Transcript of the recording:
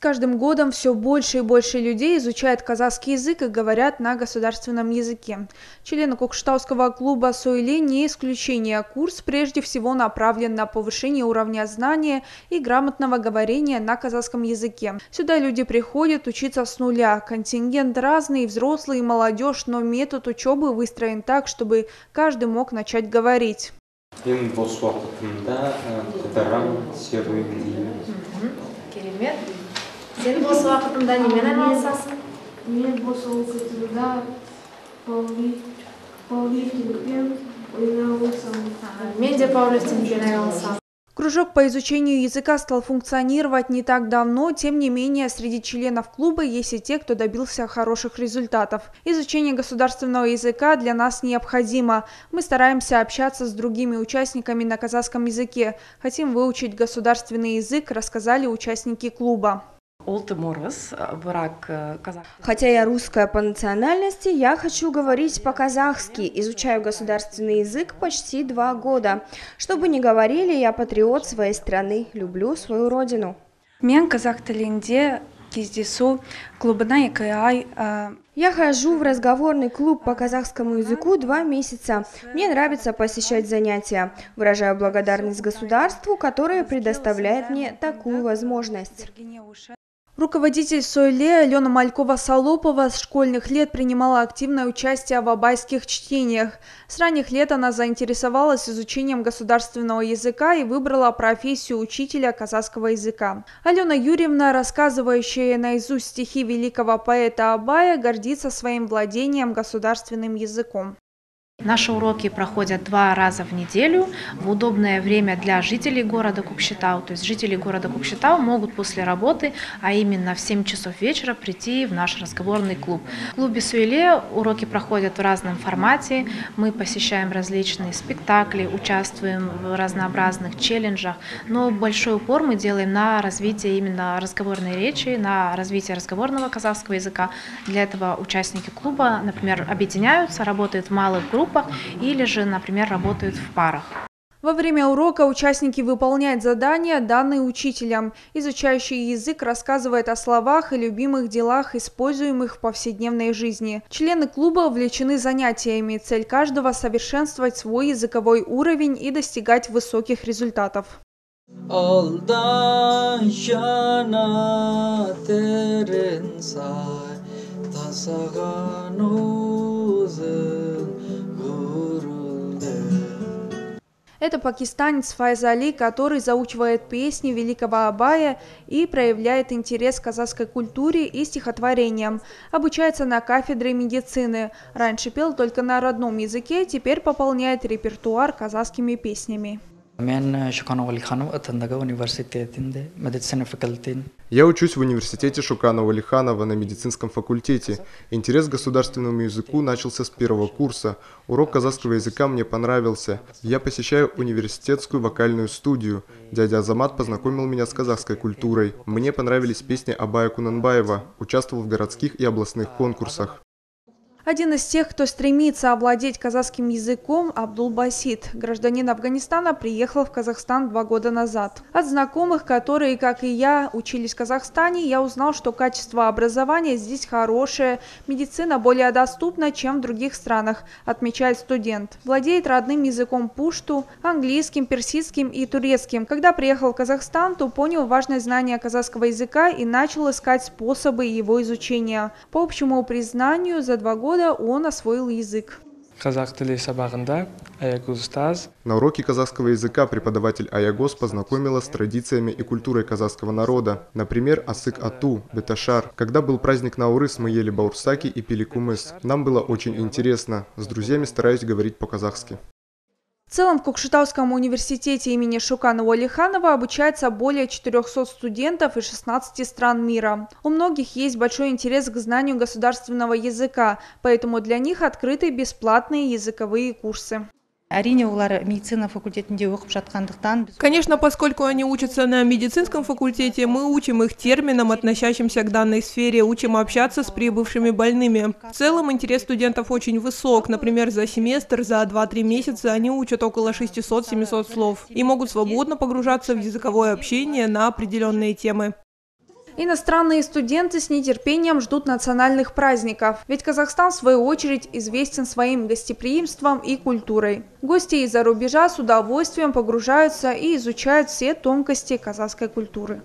каждым годом все больше и больше людей изучают казахский язык и говорят на государственном языке. Члены Кокштауского клуба «Сойле» не исключение. Курс прежде всего направлен на повышение уровня знания и грамотного говорения на казахском языке. Сюда люди приходят учиться с нуля. Контингент разный, взрослый и молодежь, но метод учебы выстроен так, чтобы каждый мог начать говорить. керемет сен бос уақытыңда немен айналысасың мен бос уақытымда пауэрлифтингпен айналысамын мен де пауэрлифтингпен айналысамын Кружок по изучению языка стал функционировать не так давно, тем не менее среди членов клуба есть и те, кто добился хороших результатов. Изучение государственного языка для нас необходимо. Мы стараемся общаться с другими участниками на казахском языке. Хотим выучить государственный язык, рассказали участники клуба. Э, Хотя я русская по национальности, я хочу говорить по-казахски. Изучаю государственный язык почти два года. Чтобы не говорили, я патриот своей страны, люблю свою родину. Мен казах тілінде кездесу клубына екі ай я хожу в разговорный клуб по казахскому языку два месяца. Мне нравится посещать занятия. Выражаю благодарность государству, которое предоставляет мне такую возможность. Руководитель Сойле Алена Малькова-Солопова с школьных лет принимала активное участие в абайских чтениях. С ранних лет она заинтересовалась изучением государственного языка и выбрала профессию учителя казахского языка. Алена Юрьевна, рассказывающая наизусть стихи великого поэта Абая, гордится своим владением государственным языком. Наши уроки проходят два раза в неделю в удобное время для жителей города Кукшетау. То есть жители города Кукшетау могут после работы, а именно в 7 часов вечера, прийти в наш разговорный клуб. В клубе Суэле уроки проходят в разном формате. Мы посещаем различные спектакли, участвуем в разнообразных челленджах. Но большой упор мы делаем на развитие именно разговорной речи, на развитие разговорного казахского языка. Для этого участники клуба, например, объединяются, работают в малых группах, группах или же, например, работают в парах. Во время урока участники выполняют задания, данные учителям. Изучающий язык рассказывает о словах и любимых делах, используемых в повседневной жизни. Члены клуба увлечены занятиями. Цель каждого – совершенствовать свой языковой уровень и достигать высоких результатов. Это пакистанец Файз Али, который заучивает песни великого Абая и проявляет интерес к казахской культуре и стихотворениям. Обучается на кафедре медицины. Раньше пел только на родном языке, теперь пополняет репертуар казахскими песнями. Я учусь в университете Шуканова Лиханова на медицинском факультете. Интерес к государственному языку начался с первого курса. Урок казахского языка мне понравился. Я посещаю университетскую вокальную студию. Дядя Азамат познакомил меня с казахской культурой. Мне понравились песни Абая Кунанбаева. Участвовал в городских и областных конкурсах. Один из тех, кто стремится овладеть казахским языком, Абдул Басид, гражданин Афганистана, приехал в Казахстан два года назад. От знакомых, которые, как и я, учились в Казахстане, я узнал, что качество образования здесь хорошее, медицина более доступна, чем в других странах, отмечает студент. Владеет родным языком пушту, английским, персидским и турецким. Когда приехал в Казахстан, то понял важность знания казахского языка и начал искать способы его изучения. По общему признанию, за два года года он освоил язык. На уроке казахского языка преподаватель Аягос познакомила с традициями и культурой казахского народа. Например, асык ату, беташар. Когда был праздник Наурыс, мы ели баурсаки и пили кумыс. Нам было очень интересно. С друзьями стараюсь говорить по-казахски. В целом в Кокшетавском университете имени Шуканова Лиханова обучается более 400 студентов из 16 стран мира. У многих есть большой интерес к знанию государственного языка, поэтому для них открыты бесплатные языковые курсы. Конечно, поскольку они учатся на медицинском факультете, мы учим их терминам, относящимся к данной сфере, учим общаться с прибывшими больными. В целом, интерес студентов очень высок. Например, за семестр, за 2-3 месяца они учат около 600-700 слов и могут свободно погружаться в языковое общение на определенные темы. Иностранные студенты с нетерпением ждут национальных праздников, ведь Казахстан, в свою очередь, известен своим гостеприимством и культурой. Гости из-за рубежа с удовольствием погружаются и изучают все тонкости казахской культуры.